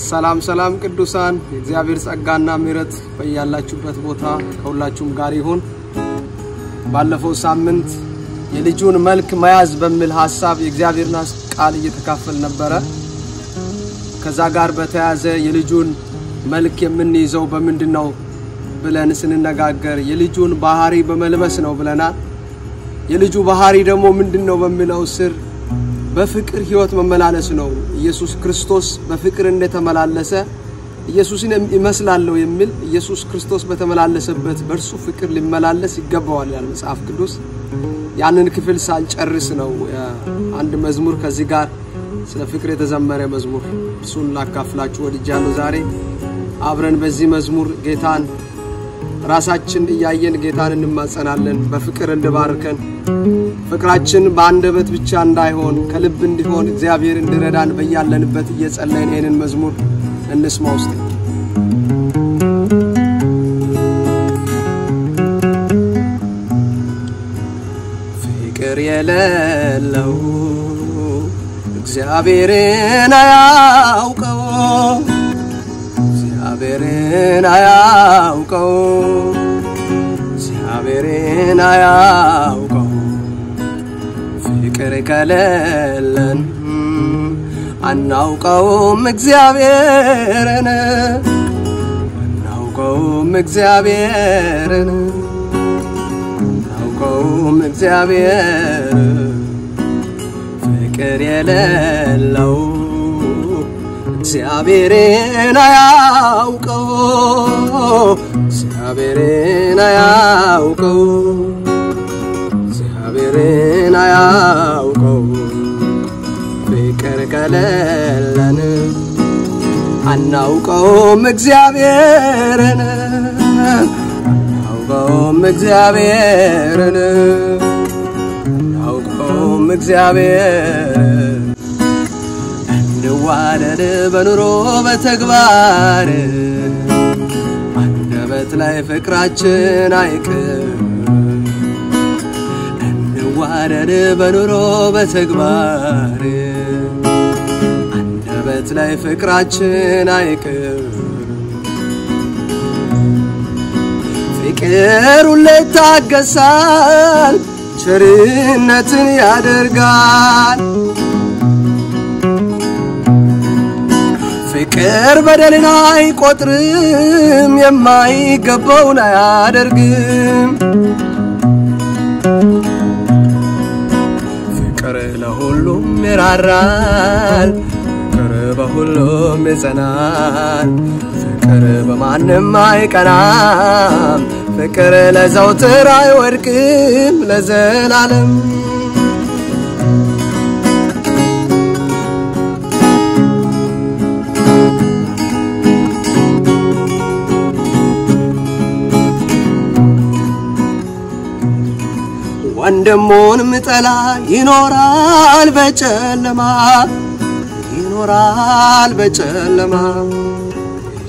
ሰላም ሰላም ቅዱሳን፣ የእግዚአብሔር ጸጋና ምሕረት በያላችሁበት ቦታ ከሁላችሁም ጋር ይሁን። ባለፈው ሳምንት የልጁን መልክ መያዝ በሚል ሀሳብ የእግዚአብሔርን ቃል እየተካፈል ነበረ። ከዛ ጋር በተያያዘ የልጁን መልክ የምንይዘው በምንድን ነው ብለን ስንነጋገር የልጁን ባህሪ በመልበስ ነው ብለናል። የልጁ ባህሪ ደግሞ ምንድን ነው በሚለው ስር በፍቅር ሕይወት መመላለስ ነው። ኢየሱስ ክርስቶስ በፍቅር እንደተመላለሰ ኢየሱስን ይመስላለሁ የሚል ኢየሱስ ክርስቶስ በተመላለሰበት በእርሱ ፍቅር ሊመላለስ ይገባዋል ያል መጽሐፍ ቅዱስ። ያንን ክፍል ሳልጨርስ ነው አንድ መዝሙር ከዚህ ጋር ስለ ፍቅር የተዘመረ መዝሙር እሱን ላካፍላችሁ ወድጃለሁ። ዛሬ አብረን በዚህ መዝሙር ጌታን ራሳችን እያየን ጌታን እንማጸናለን። በፍቅር እንድባርከን ፍቅራችን በአንደበት ብቻ እንዳይሆን ከልብ እንዲሆን እግዚአብሔር እንዲረዳን በያለንበት እየጸለይን ይህንን መዝሙር እንስማ ውስጥ ፍቅር የሌለው እግዚአብሔርን አያውቀው ከሌለን አናውቀውም እግዚአብሔርን አናውቀውም እግዚአብሔርን አናውቀውም እግዚአብሔር ፍቅር የሌለው እግዚአብሔርን አያውቀው እግዚአብሔርን አያውቀው እግዚአብሔርን አያውቀው ፍቅር ከሌለን አናውቀውም እግዚአብሔርን አናውቀውም እግዚአብሔርን አናውቀውም እግዚአብሔር እንዋደድ በኑሮ በተግባር አንደበት ላይ ፍቅራችን አይቅር እንዋደድ በኑሮ በተግባር። አንደበት ላይ ፍቅራችን አይቅር። ፍቅር ሁሌ ይታገሳል ቸርነትን ያደርጋል። ፍቅር በደልን አይቆጥርም የማይገባውን አያደርግም ለሁሉም ይራራል። ፍቅር በሁሉም ይጸናል። ፍቅር በማንም አይቀናም። ፍቅር ለዘውትር አይወድቅም ለዘላለም ወንድሙን ምጠላ ይኖራል በጨለማ ይኖራል በጨለማ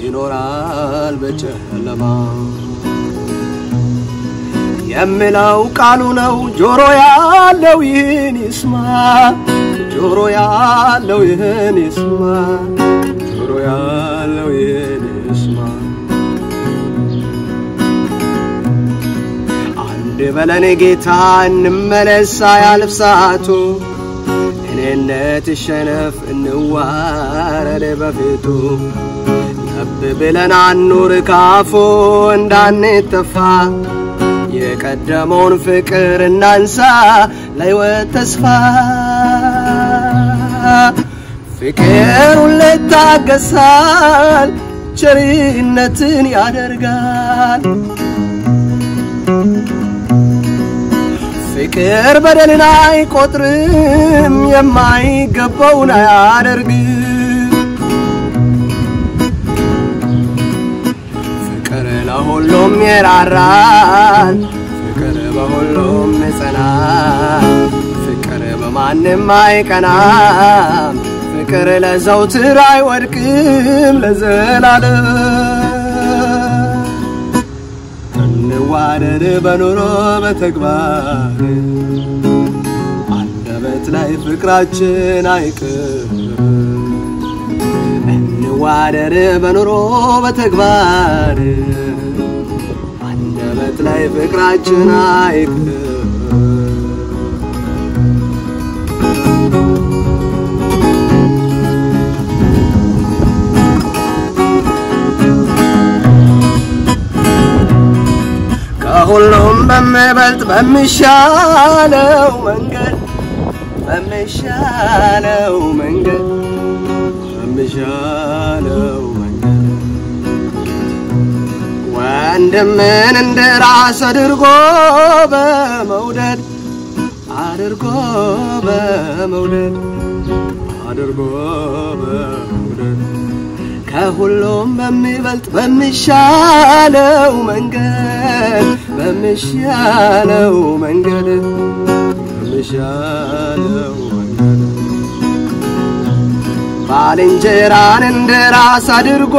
ይኖራል በጨለማ የምለው ቃሉ ነው። ጆሮ ያለው ይህን ይስማ፣ ጆሮ ያለው ይህን ይስማ፣ ጆሮ ያለው በለን ጌታ እንመለስ ያልፍ ሰዓቱ። እኔነት ይሸነፍ እንዋረድ በፊቱ። ጠብ ብለን አኑር ካፉ እንዳንተፋ የቀደመውን ፍቅር እናንሳ ለሕይወት ተስፋ። ፍቅር ሁሌ ይታገሳል ቸርነትን ያደርጋል ፍቅር በደልን አይቆጥርም የማይገባውን አያደርግም። ፍቅር ለሁሉም ይራራል ፍቅር በሁሉም ይጸናል ፍቅር በማንም አይቀናም ፍቅር ለዘውትር አይወድቅም ለዘላለም በኑሮ በተግባር አንደበት ላይ ፍቅራችን አይቅር። እንዋደር በኑሮ በተግባር አንደበት ላይ ፍቅራችን አይቅር ከሁሉም በምበልጥ በሚሻለው መንገድ በሚሻለው መንገድ በሚሻለው መንገድ። ወንድምን እንደ ራስ አድርጎ በመውደድ አድርጎ በመውደድ አድርጎ በመውደድ ከሁሉም በሚበልጥ በሚሻለው መንገድ በሚሻለው መንገድ በሚሻለው መንገድ። ባልንጀራን እንደ ራስ አድርጎ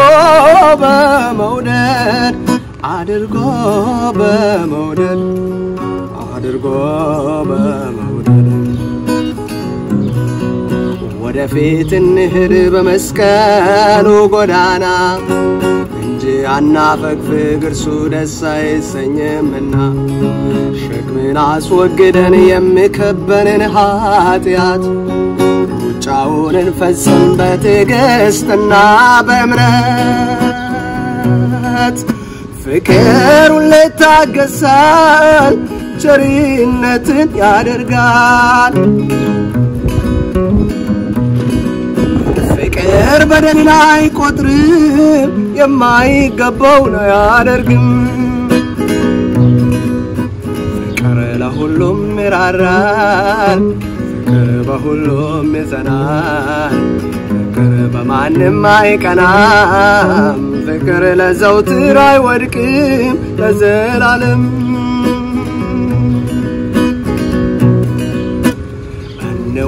በመውደድ አድርጎ በመውደድ አድርጎ በመውደድ ወደፊት እንሂድ በመስቀሉ ጎዳና እንጂ አናፈግፍግ እርሱ ደስ አይሰኝምና ሸክምን አስወግደን የሚከበንን ኃጢአት ሩጫውን እንፈጽም በትዕግስትና በእምነት ፍቅር ሁሌ ይታገሳል፣ ቸርነትን ያደርጋል። ፍቅር በደልን አይቆጥርም፣ የማይገባውን አያደርግም። ፍቅር ለሁሉም ይራራል፣ ፍቅር በሁሉም ይጸናል። ፍቅር በማንም አይቀናም፣ ፍቅር ለዘውትር አይወድቅም ለዘላለም።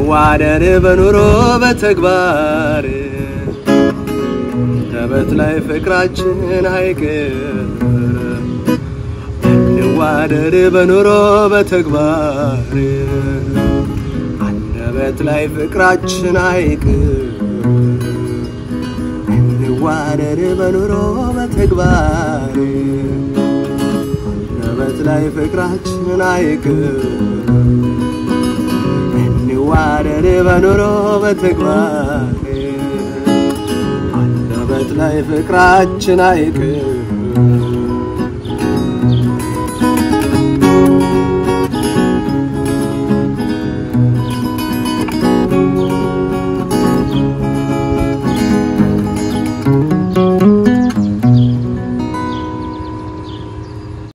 እንዋደድ በኑሮ በተግባር አንደበት ላይ ፍቅራችን አይቅር። እንዋደድ በኑሮ በተግባር አንደበት ላይ ፍቅራችን አይቅር። እንዋደድ በኑሮ በተግባር አንደበት ላይ ፍቅራችን አይቅር። እንዋደድ በኑሮ በተግባር አንደበት ላይ ፍቅራችን አይቅር።